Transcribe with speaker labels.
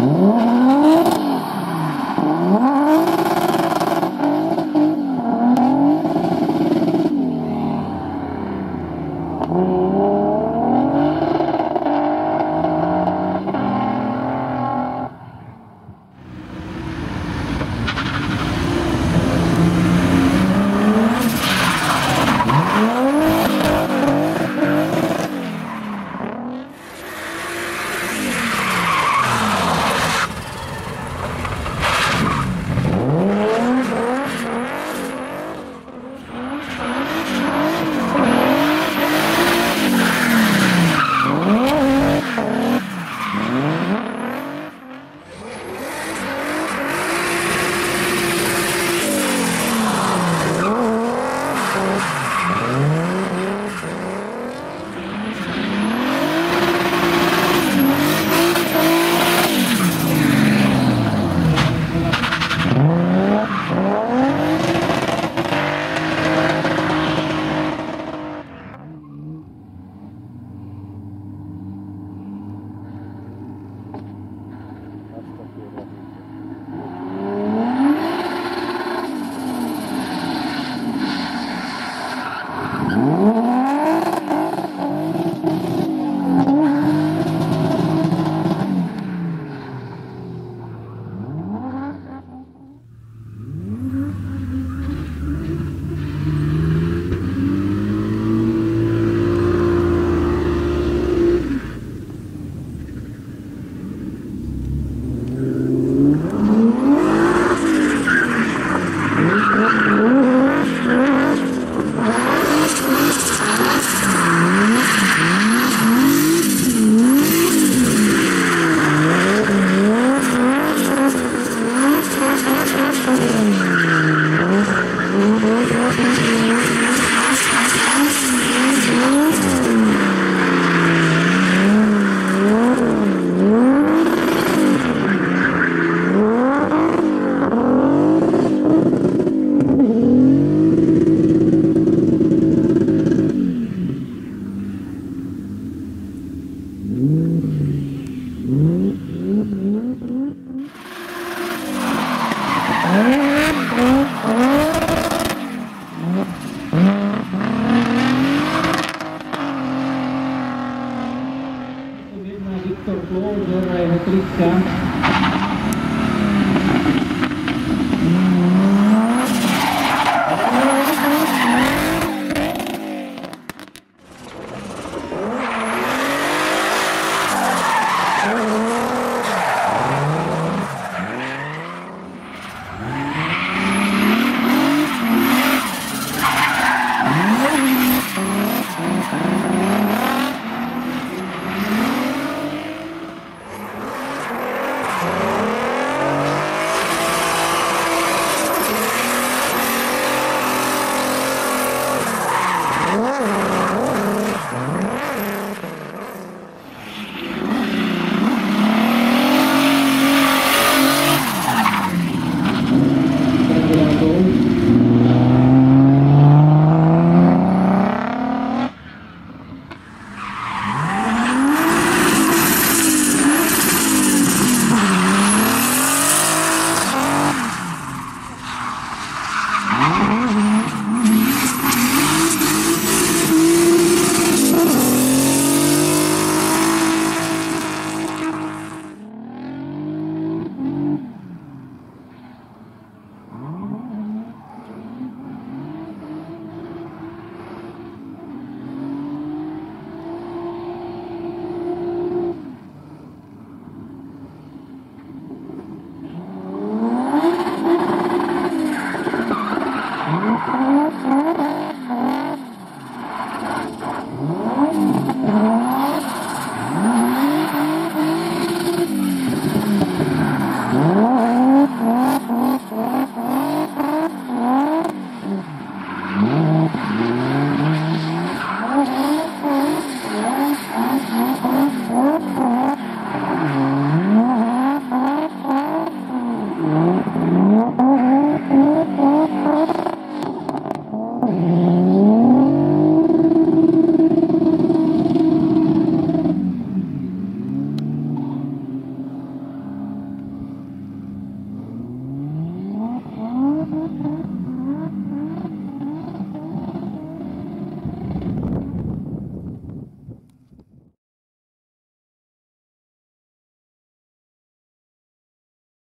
Speaker 1: Oh. Victor Flor, retrická